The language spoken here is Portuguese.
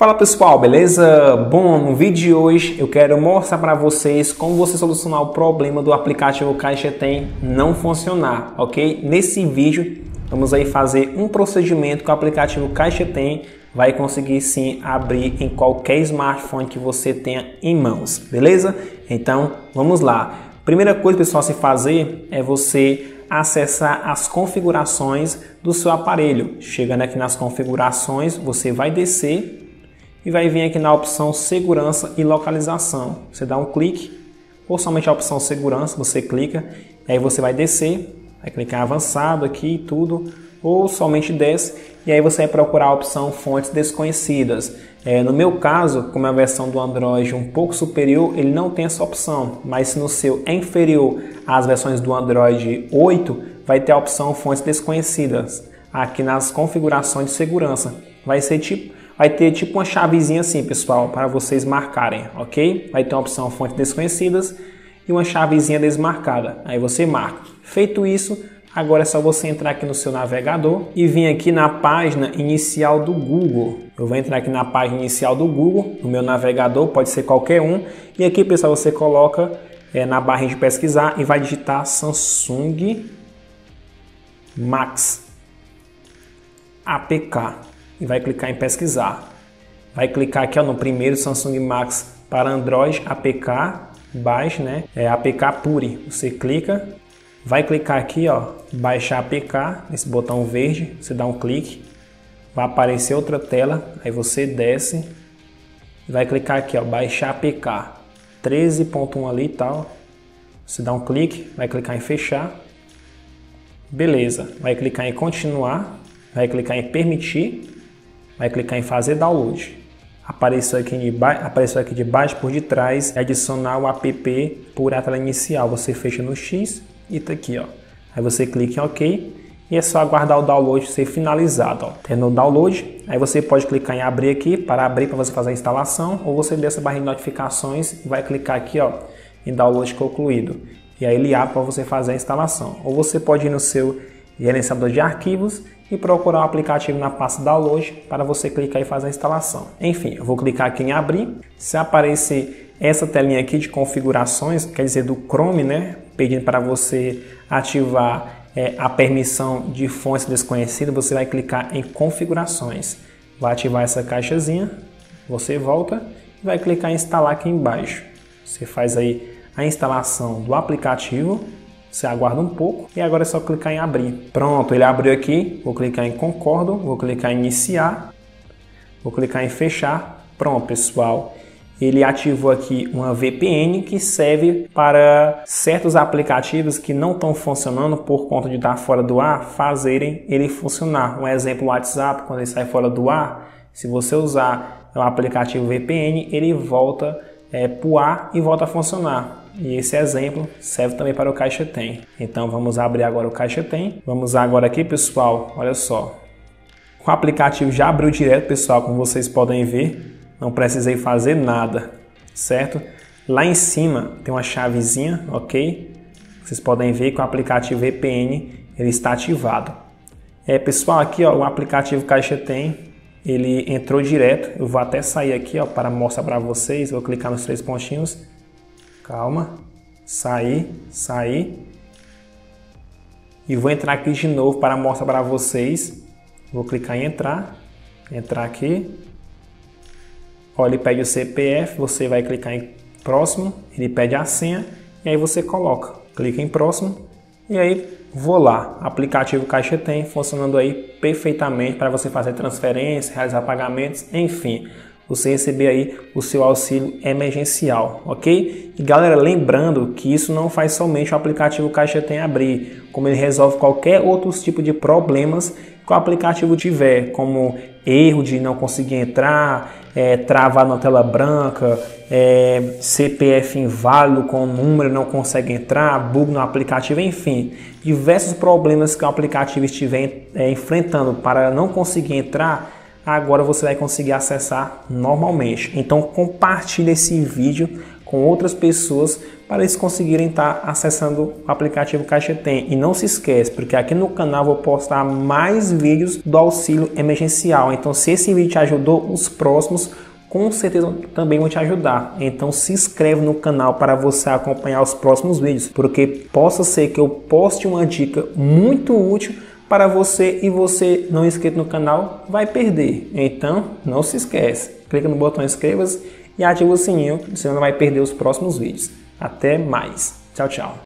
Fala pessoal, beleza? Bom, no vídeo de hoje eu quero mostrar para vocês como você solucionar o problema do aplicativo Caixa Tem não funcionar, ok? Nesse vídeo vamos aí fazer um procedimento que o aplicativo Caixa Tem vai conseguir sim abrir em qualquer smartphone que você tenha em mãos, beleza? Então vamos lá. Primeira coisa pessoal a se fazer é você acessar as configurações do seu aparelho. Chegando aqui nas configurações, você vai descer e vai vir aqui na opção segurança e localização. Você dá um clique ou somente a opção segurança, você clica, aí você vai descer, vai clicar avançado aqui e tudo, ou somente desce e aí você vai procurar a opção fontes desconhecidas. É, no meu caso, como é a versão do Android um pouco superior, ele não tem essa opção, mas se no seu é inferior às versões do Android 8, vai ter a opção fontes desconhecidas aqui nas configurações de segurança. Vai ser tipo vai ter tipo uma chavezinha assim, pessoal, para vocês marcarem, ok? Vai ter uma opção fontes desconhecidas e uma chavezinha desmarcada. Aí você marca. Feito isso, agora é só você entrar aqui no seu navegador e vir aqui na página inicial do Google. Eu vou entrar aqui na página inicial do Google, no meu navegador, pode ser qualquer um. E aqui, pessoal, você coloca é, na barra de pesquisar e vai digitar Samsung Max APK e vai clicar em pesquisar. Vai clicar aqui ó, no primeiro Samsung Max para Android APK baixe, né? É APK Pure. Você clica, vai clicar aqui, ó, baixar APK, nesse botão verde, você dá um clique, vai aparecer outra tela, aí você desce, vai clicar aqui, ó, baixar APK 13.1 ali e tal. Você dá um clique, vai clicar em fechar. Beleza, vai clicar em continuar, vai clicar em permitir vai clicar em fazer download. Apareceu aqui, de apareceu aqui de baixo por detrás, adicionar o app por tela inicial. Você fecha no X e tá aqui, ó. Aí você clica em OK e é só aguardar o download ser finalizado. Ó. Tendo o download, aí você pode clicar em abrir aqui para abrir para você fazer a instalação ou você desce a barra de notificações e vai clicar aqui ó, em download concluído. E aí ele abre para você fazer a instalação. Ou você pode ir no seu gerenciador de arquivos e procurar o aplicativo na pasta download para você clicar e fazer a instalação. Enfim, eu vou clicar aqui em abrir. Se aparecer essa telinha aqui de configurações, quer dizer do Chrome, né, pedindo para você ativar é, a permissão de fontes desconhecidas, você vai clicar em configurações. Vai ativar essa caixazinha, você volta e vai clicar em instalar aqui embaixo. Você faz aí a instalação do aplicativo você aguarda um pouco e agora é só clicar em abrir. Pronto, ele abriu aqui. Vou clicar em concordo, vou clicar em iniciar, vou clicar em fechar. Pronto, pessoal. Ele ativou aqui uma VPN que serve para certos aplicativos que não estão funcionando por conta de estar fora do ar, fazerem ele funcionar. Um exemplo, o WhatsApp, quando ele sai fora do ar, se você usar o aplicativo VPN, ele volta é, para o ar e volta a funcionar. E esse exemplo serve também para o Caixa Tem. Então vamos abrir agora o Caixa Tem. Vamos agora aqui, pessoal, olha só. O aplicativo já abriu direto, pessoal, como vocês podem ver. Não precisei fazer nada, certo? Lá em cima tem uma chavezinha, ok? Vocês podem ver que o aplicativo VPN ele está ativado. É, pessoal, aqui ó, o aplicativo Caixa Tem, ele entrou direto. Eu vou até sair aqui ó, para mostrar para vocês. Vou clicar nos três pontinhos Calma. Sair, sair. E vou entrar aqui de novo para mostrar para vocês. Vou clicar em entrar. Entrar aqui. Olha, ele pede o CPF, você vai clicar em próximo, ele pede a senha e aí você coloca. Clica em próximo e aí vou lá. Aplicativo Caixa tem funcionando aí perfeitamente para você fazer transferências, realizar pagamentos, enfim você receber aí o seu auxílio emergencial, ok? E galera, lembrando que isso não faz somente o aplicativo Caixa Tem abrir, como ele resolve qualquer outro tipo de problemas que o aplicativo tiver, como erro de não conseguir entrar, é, travar na tela branca, é, CPF inválido com o número não consegue entrar, bug no aplicativo, enfim, diversos problemas que o aplicativo estiver é, enfrentando para não conseguir entrar agora você vai conseguir acessar normalmente. Então compartilhe esse vídeo com outras pessoas para eles conseguirem estar acessando o aplicativo Caixa Tem. E não se esquece, porque aqui no canal vou postar mais vídeos do auxílio emergencial. Então, se esse vídeo te ajudou, os próximos com certeza também vão te ajudar. Então se inscreve no canal para você acompanhar os próximos vídeos, porque possa ser que eu poste uma dica muito útil para você e você não inscrito no canal vai perder. Então não se esquece, clica no botão inscreva-se e ativa o sininho, você não vai perder os próximos vídeos. Até mais. Tchau, tchau.